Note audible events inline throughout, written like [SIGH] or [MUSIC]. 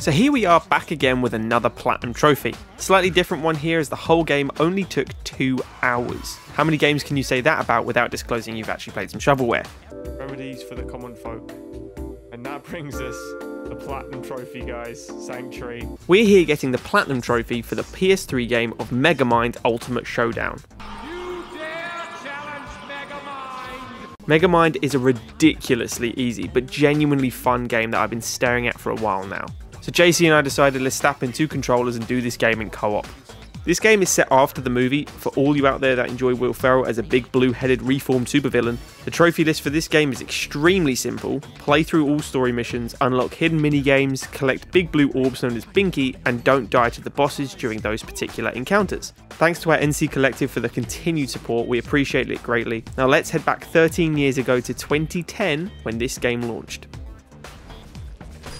So here we are back again with another Platinum Trophy. Slightly different one here as the whole game only took 2 hours. How many games can you say that about without disclosing you've actually played some shovelware? Remedies for the common folk. And that [LAUGHS] brings us the Platinum Trophy, guys. Sanctuary. We're here getting the Platinum Trophy for the PS3 game of Megamind Ultimate Showdown. Megamind is a ridiculously easy but genuinely fun game that I've been staring at for a while now. So JC and I decided let's snap in two controllers and do this game in co-op. This game is set after the movie. For all you out there that enjoy Will Ferrell as a big blue-headed reformed supervillain, the trophy list for this game is extremely simple. Play through all story missions, unlock hidden mini-games, collect big blue orbs known as Binky, and don't die to the bosses during those particular encounters. Thanks to our NC Collective for the continued support, we appreciate it greatly. Now let's head back 13 years ago to 2010 when this game launched.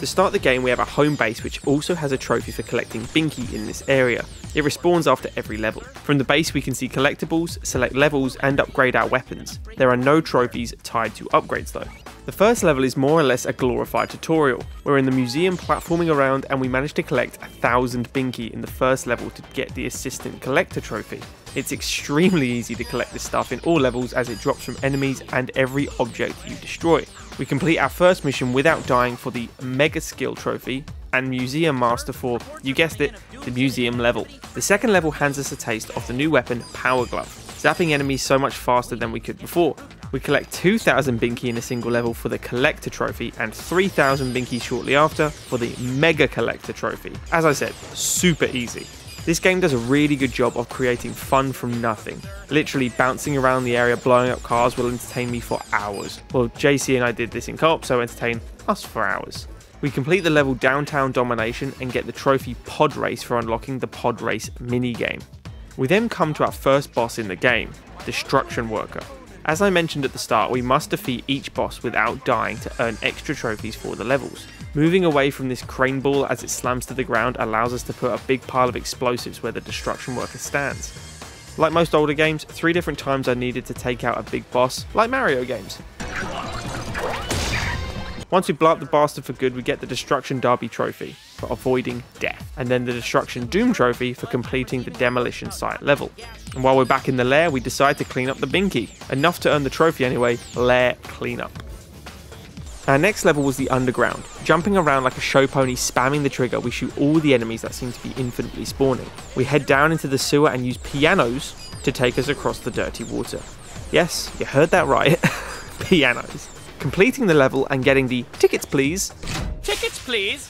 To start the game we have a home base which also has a trophy for collecting Binky in this area. It respawns after every level. From the base we can see collectibles, select levels and upgrade our weapons. There are no trophies tied to upgrades though. The first level is more or less a glorified tutorial. We're in the museum platforming around and we managed to collect a thousand Binky in the first level to get the assistant collector trophy. It's extremely easy to collect this stuff in all levels as it drops from enemies and every object you destroy. We complete our first mission without dying for the Mega Skill Trophy and Museum Master for, you guessed it, the museum level. The second level hands us a taste of the new weapon Power Glove, zapping enemies so much faster than we could before. We collect 2000 Binky in a single level for the Collector Trophy and 3000 Binky shortly after for the Mega Collector Trophy. As I said, super easy. This game does a really good job of creating fun from nothing. Literally bouncing around the area blowing up cars will entertain me for hours. Well, JC and I did this in co-op, so entertain us for hours. We complete the level Downtown Domination and get the trophy Pod Race for unlocking the Pod Race minigame. We then come to our first boss in the game, Destruction Worker. As I mentioned at the start, we must defeat each boss without dying to earn extra trophies for the levels. Moving away from this crane ball as it slams to the ground allows us to put a big pile of explosives where the destruction worker stands. Like most older games, three different times I needed to take out a big boss, like Mario games. Once we blow up the bastard for good, we get the Destruction Derby trophy for avoiding death, and then the Destruction Doom trophy for completing the demolition site level. And while we're back in the lair, we decide to clean up the Binky. Enough to earn the trophy anyway, lair cleanup. Our next level was the underground. Jumping around like a show pony, spamming the trigger, we shoot all the enemies that seem to be infinitely spawning. We head down into the sewer and use pianos to take us across the dirty water. Yes, you heard that right. [LAUGHS] pianos completing the level and getting the tickets please Tickets, please.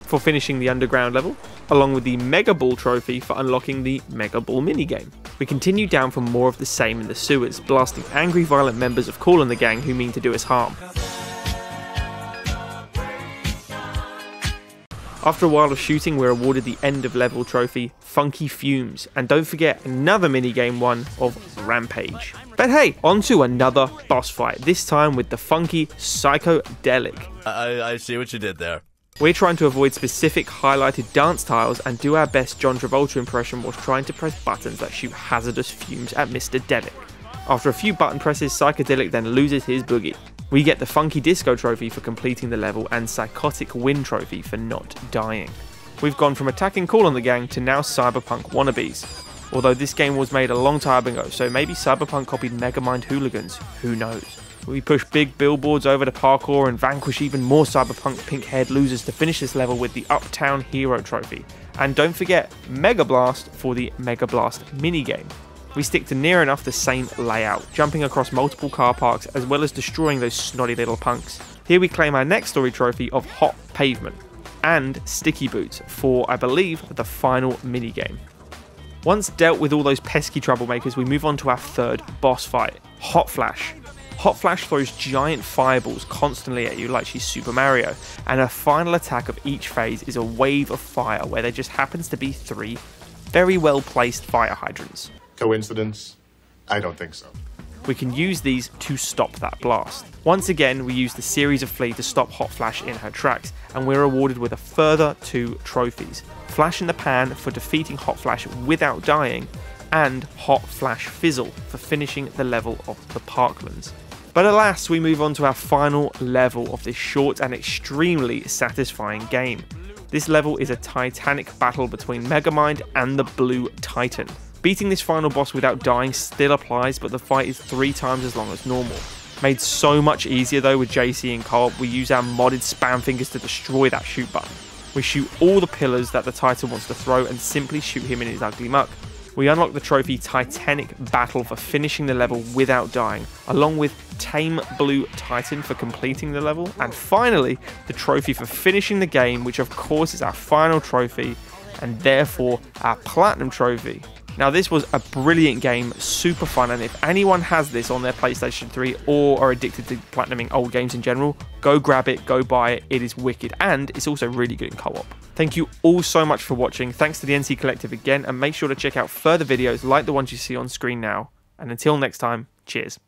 for finishing the underground level, along with the Mega Ball trophy for unlocking the Mega Ball minigame. We continue down for more of the same in the sewers, blasting angry violent members of Call and the Gang who mean to do us harm. After a while of shooting, we're awarded the end of level trophy, Funky Fumes, and don't forget another minigame one of Rampage. But hey, on to another boss fight, this time with the funky Psychedelic. I, I see what you did there. We're trying to avoid specific highlighted dance tiles and do our best John Travolta impression whilst trying to press buttons that shoot hazardous fumes at Mr. Delic. After a few button presses, Psychedelic then loses his boogie. We get the Funky Disco trophy for completing the level and Psychotic Win trophy for not dying. We've gone from attacking Call on the Gang to now Cyberpunk wannabes. Although this game was made a long time ago, so maybe Cyberpunk copied Megamind Hooligans, who knows. We push big billboards over the parkour and vanquish even more Cyberpunk pink haired losers to finish this level with the Uptown Hero trophy. And don't forget Mega Blast for the Mega Blast minigame. We stick to near enough the same layout, jumping across multiple car parks as well as destroying those snotty little punks. Here we claim our next story trophy of Hot Pavement and Sticky Boots for, I believe, the final minigame. Once dealt with all those pesky troublemakers, we move on to our third boss fight Hot Flash. Hot Flash throws giant fireballs constantly at you like she's Super Mario, and her final attack of each phase is a wave of fire where there just happens to be three very well placed fire hydrants. Coincidence? I don't think so. We can use these to stop that blast. Once again, we use the series of Flea to stop Hot Flash in her tracks, and we're awarded with a further two trophies Flash in the Pan for defeating Hot Flash without dying, and Hot Flash Fizzle for finishing the level of the Parklands. But alas, we move on to our final level of this short and extremely satisfying game. This level is a titanic battle between Megamind and the Blue Titan. Beating this final boss without dying still applies, but the fight is three times as long as normal. Made so much easier though with JC and co-op, we use our modded spam fingers to destroy that shoot button. We shoot all the pillars that the Titan wants to throw and simply shoot him in his ugly muck. We unlock the trophy Titanic Battle for finishing the level without dying, along with Tame Blue Titan for completing the level, and finally, the trophy for finishing the game, which of course is our final trophy, and therefore our Platinum Trophy. Now, this was a brilliant game, super fun, and if anyone has this on their PlayStation 3 or are addicted to platinuming old games in general, go grab it, go buy it. It is wicked, and it's also really good in co op. Thank you all so much for watching. Thanks to the NC Collective again, and make sure to check out further videos like the ones you see on screen now. And until next time, cheers.